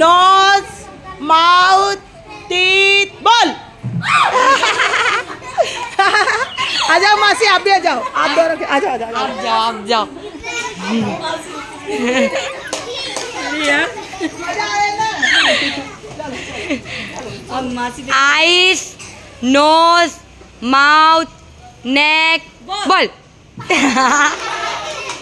Nose mouth teeth बोल आ जाओ मासी आप भी आ जाओ। आप दोनों के- आ जाओ आ जाओ, आ जाओ। आप जाओ आप जाओ आइस नोज़ माउथ नेक बोल